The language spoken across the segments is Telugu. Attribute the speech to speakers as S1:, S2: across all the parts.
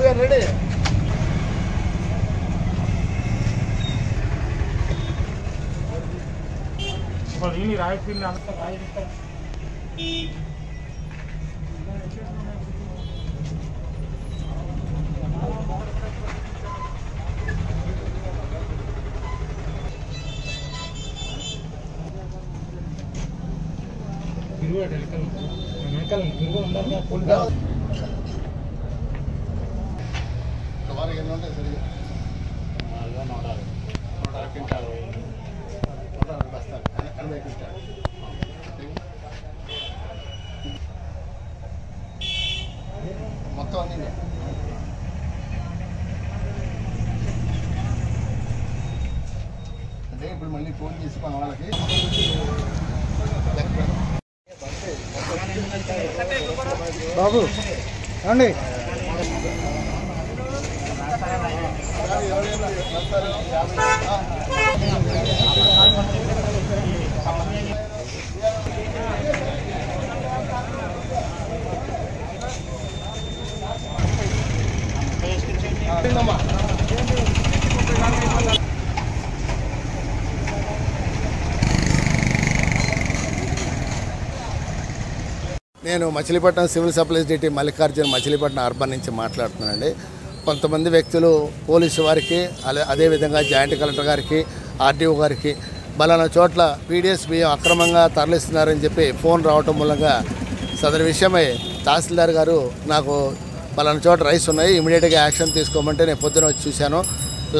S1: we are ready. But you need right field now. ಗಿರುಗೋ ಡೆಲ್ಕಲ್ ಮೆಕಲ್ ಗಿರುಗೋ ಅಂದ್ರೆ ಫುಲ್ ఇప్పుడు మళ్ళీ ఫోన్ చేసి వాళ్ళకి.
S2: బాబు రండి
S1: నేను Machilipatnam civil supplies DT Mallikarjuna Machilipatnam urban నుంచి మాట్లాడుతున్నానండి. కొంతమంది వ్యక్తులు పోలీసు వారికి అదే అదేవిధంగా జాయింట్ కలెక్టర్ గారికి ఆర్డీఓ గారికి బలానా చోట్ల పీడిఎస్ బియ్యం అక్రమంగా తరలిస్తున్నారని చెప్పి ఫోన్ రావటం మూలంగా సదరు విషయమై తహసీల్దార్ గారు నాకు పలానా చోట రైస్ ఉన్నాయి ఇమీడియట్గా యాక్షన్ తీసుకోమంటే నేను పొద్దున వచ్చి చూశాను.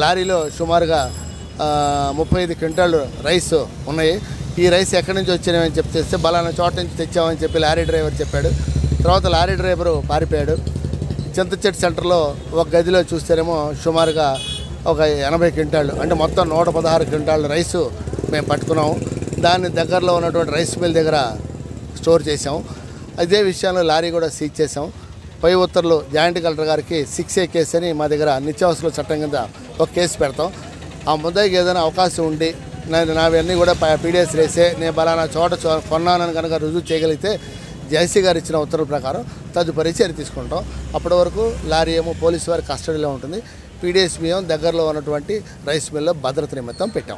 S1: లారీలో సుమారుగా ముప్పై ఐదు క్వింటాలు రైస్ ఉన్నాయి. ఈ రైస్ ఎక్కడి నుంచి వచ్చినాయని చెప్పి తెస్తే బలానా చోట నుంచి తెచ్చామని చెప్పి లారీ డ్రైవర్ చెప్పాడు. తర్వాత లారీ డ్రైవరు పారిపోయాడు. చింతచెట్టు సెంటర్లో ఒక గదిలో చూస్తేనేమో సుమారుగా ఒక ఎనభై క్వింటాళ్ళు అంటే మొత్తం నూట పదహారు క్వింటాళ్ళు రైసు మేము పట్టుకున్నాము. దాన్ని దగ్గరలో ఉన్నటువంటి రైస్ మిల్ దగ్గర స్టోర్ చేసాం అదే విషయంలో లారీ కూడా సీజ్ చేసాం పై ఉత్తర్లు జాయింట్ కలెక్టర్ గారికి సిక్స్ ఏ కేసు అని మా దగ్గర నిత్యావసర చట్టం కింద ఒక కేసు పెడతాం. ఆ ముద్దాయికి ఏదైనా అవకాశం ఉండి నావన్నీ కూడా పీడిఎస్ రేసే నేను బలానా చోట చో- కొన్నానని కనుక రుజువు చేయగలిగితే జేసీ గారు ఇచ్చిన ఉత్తర్వుల ప్రకారం తదుపరి చర్య తీసుకుంటాం. అప్పటి వరకు లారీ ఏమో పోలీసు వారి కస్టడీలో ఉంటుంది. పీడిఎస్ బియ్యం దగ్గరలో ఉన్నటువంటి రైస్ మిల్లో భద్రత నిమిత్తం పెట్టాం.